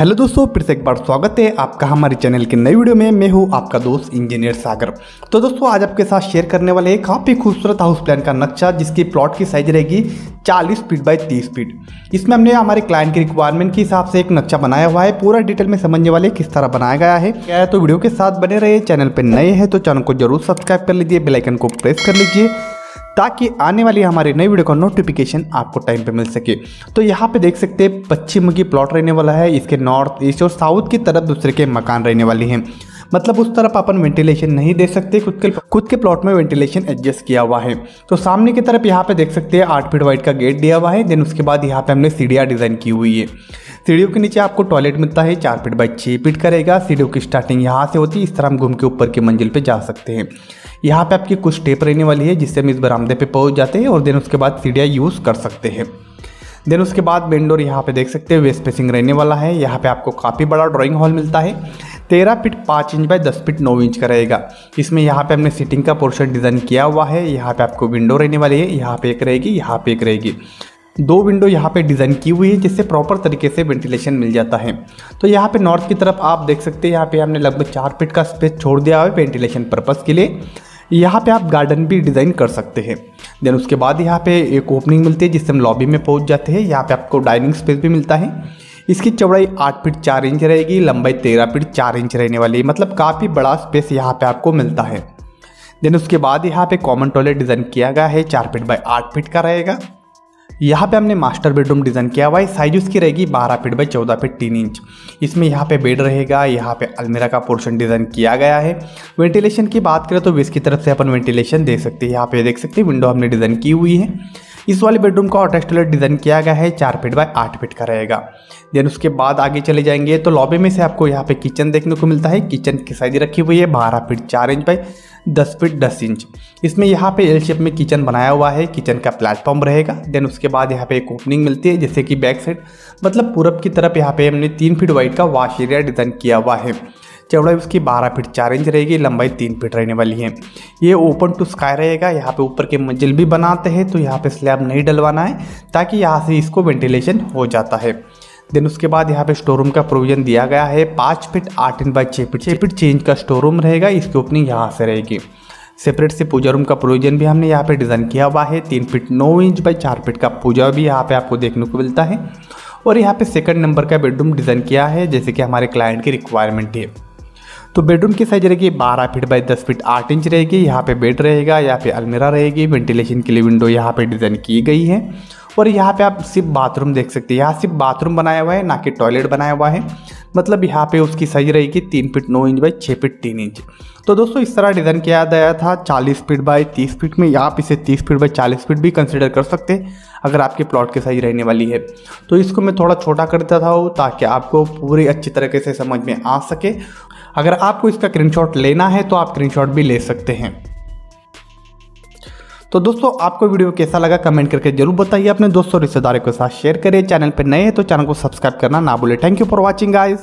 Hello दोस्तों, फिर से एक बार स्वागत है आपका हमारे चैनल के नई वीडियो में। मैं हूँ आपका दोस्त इंजीनियर सागर। तो दोस्तों, आज आपके साथ शेयर करने वाले हैं काफ़ी खूबसूरत हाउस प्लान का नक्शा, जिसकी प्लॉट की साइज़ रहेगी 40 फीट बाय 30 फीट इसमें हमने हमारे क्लाइंट की रिक्वायरमेंट के हिसाब से एक नक्शा बनाया हुआ है। पूरा डिटेल में समझने वाले किस तरह बनाया गया है। क्या है तो वीडियो के साथ बने रहे चैनल पर नए हैं तो चैनल को ज़रूर सब्सक्राइब कर लीजिए बेलाइकन को प्रेस कर लीजिए। ताकि आने वाली हमारी नई वीडियो का नोटिफिकेशन आपको टाइम पे मिल सके। तो यहाँ पे देख सकते हैं, पश्चिम की प्लॉट रहने वाला है, इसके नॉर्थ ईस्ट और साउथ की तरफ़ दूसरे के मकान रहने वाली हैं। मतलब उस तरफ़ अपन वेंटिलेशन नहीं दे सकते, खुद के खुद के प्लॉट में वेंटिलेशन एडजस्ट किया हुआ है। तो सामने की तरफ़ यहाँ पे देख सकते हैं, आठ फीट वाइट का गेट दिया हुआ है देन उसके बाद यहाँ पे हमने सीढ़ियाँ डिज़ाइन की हुई है। सीढ़ियों के नीचे आपको टॉयलेट मिलता है, चार फीट बाई छः फीट करेगा, सीढ़ियों की स्टार्टिंग यहाँ से होती है, इस तरह हम घूम के ऊपर की मंजिल पर जा सकते हैं। यहाँ पे आपकी कुछ टेप रहने वाली है जिससे हम इस बरामदे पे पहुँच जाते हैं और देन उसके बाद सीढ़ियाँ यूज़ कर सकते हैं देन उसके बाद विंडोर यहाँ पे देख सकते हैं वे स्पेसिंग रहने वाला है यहाँ पे आपको काफ़ी बड़ा ड्राइंग हॉल मिलता है तेरह फिट पाँच इंच बाय दस फिट नौ इंच का रहेगा इसमें यहाँ पे हमने सीटिंग का पोर्शन डिज़ाइन किया हुआ है यहाँ पे आपको विंडो रहने वाली है यहाँ पे एक रहेगी यहाँ पे एक रहेगी दो विंडो यहाँ पे डिज़ाइन की हुई है जिससे प्रॉपर तरीके से वेंटिलेशन मिल जाता है तो यहाँ पे नॉर्थ की तरफ़ आप देख सकते हैं यहाँ पे हमने लगभग चार फीट का स्पेस छोड़ दिया है वेंटिलेशन पर्पज़ के लिए यहाँ पे आप गार्डन भी डिज़ाइन कर सकते हैं। देन उसके बाद यहाँ पे एक ओपनिंग मिलती है जिससे हम लॉबी में पहुँच जाते हैं। यहाँ पे आपको डाइनिंग स्पेस भी मिलता है। इसकी चौड़ाई आठ फीट चार इंच रहेगी, लंबाई तेरह फीट चार इंच रहने वाली मतलब काफ़ी बड़ा स्पेस यहाँ पर आपको मिलता है। देन उसके बाद यहाँ पर कॉमन टॉयलेट डिज़ाइन किया गया है। चार फिट बाई आठ फिट का रहेगा। यहाँ पे हमने मास्टर बेडरूम डिज़ाइन किया हुआ है। साइज़ उसकी रहेगी बारह फीट बाई चौदह फीट तीन इंच इसमें यहाँ पे बेड रहेगा, यहाँ पे अलमीरा का पोर्शन डिज़ाइन किया गया है। वेंटिलेशन की बात करें तो विस की तरफ़ से अपन वेंटिलेशन दे सकते हैं। यहाँ पे देख सकते हैं विंडो हमने डिज़ाइन की हुई है। इस वाले बेडरूम का अटैच टॉयलेट डिज़ाइन किया गया है, चार फीट बाय आठ फीट का रहेगा। देन उसके बाद आगे चले जाएँगे तो लॉबी में से आपको यहाँ पे किचन देखने को मिलता है। किचन की साइज़ रखी हुई है, बारह फीट चार इंच बाई दस फीट दस इंच इसमें यहाँ पे एल शेप में किचन बनाया हुआ है किचन का प्लेटफॉर्म रहेगा। देन उसके बाद यहाँ पे एक ओपनिंग मिलती है, जैसे कि बैक साइड मतलब पूरब की तरफ़ यहाँ पे हमने तीन फीट वाइट का वॉश एरिया डिज़ाइन किया हुआ है। चौड़ाई उसकी 12 फीट, चार इंच रहेगी, लंबाई तीन फीट रहने वाली है। ये ओपन टू स्काई रहेगा, यहाँ पे ऊपर के मंजिल भी बनाते हैं तो यहाँ पे स्लैब नहीं डलवाना है, ताकि यहाँ से इसको वेंटिलेशन हो जाता है। देन उसके बाद यहाँ पे स्टोर रूम का प्रोविज़न दिया गया है, पाँच फीट, आठ इंच बाई छः फीट छः फीट छः इंच का स्टोर रूम रहेगा, इसकी ओपनिंग यहाँ से रहेगी। सेपरेट से पूजा रूम का प्रोविज़न भी हमने यहाँ पे डिज़ाइन किया हुआ है, तीन फीट नौ इंच बाई चार फीट का पूजा भी यहाँ पे आपको देखने को मिलता है। और यहाँ पे सेकंड नंबर का बेडरूम डिज़ाइन किया है, जैसे कि हमारे क्लाइंट की रिक्वायरमेंट है। तो बेडरूम की साइज़ रहेगी बारह फीट बाई दस फीट आठ इंच रहेगी, यहाँ पे बेड रहेगा, यहाँ पे अलमीरा रहेगी वेंटिलेशन के लिए विंडो यहाँ पे डिज़ाइन की गई है। और यहाँ पे आप सिर्फ़ बाथरूम देख सकते हैं, यहाँ सिर्फ़ बाथरूम बनाया हुआ है, ना कि टॉयलेट बनाया हुआ है। मतलब यहाँ पे उसकी साइज़ रहेगी तीन फीट नौ इंच बाई छः फीट तीन इंच। तो दोस्तों, इस तरह डिज़ाइन किया गया था, चालीस फीट बाई तीस फीट में। आप इसे तीस फीट बाई चालीस फीट भी कंसिडर कर सकते अगर आपके प्लॉट की साइज़ रहने वाली है। तो इसको मैं थोड़ा छोटा कर देता था ताकि आपको पूरी अच्छी तरीके से समझ में आ सके। अगर आपको इसका स्क्रीनशॉट लेना है तो आप स्क्रीनशॉट भी ले सकते हैं। तो दोस्तों, आपको वीडियो कैसा लगा कमेंट करके ज़रूर बताइए। अपने दोस्तों रिश्तेदारों के साथ शेयर करिए। चैनल पर नए हैं तो चैनल को सब्सक्राइब करना ना भूले। Thank you for watching guys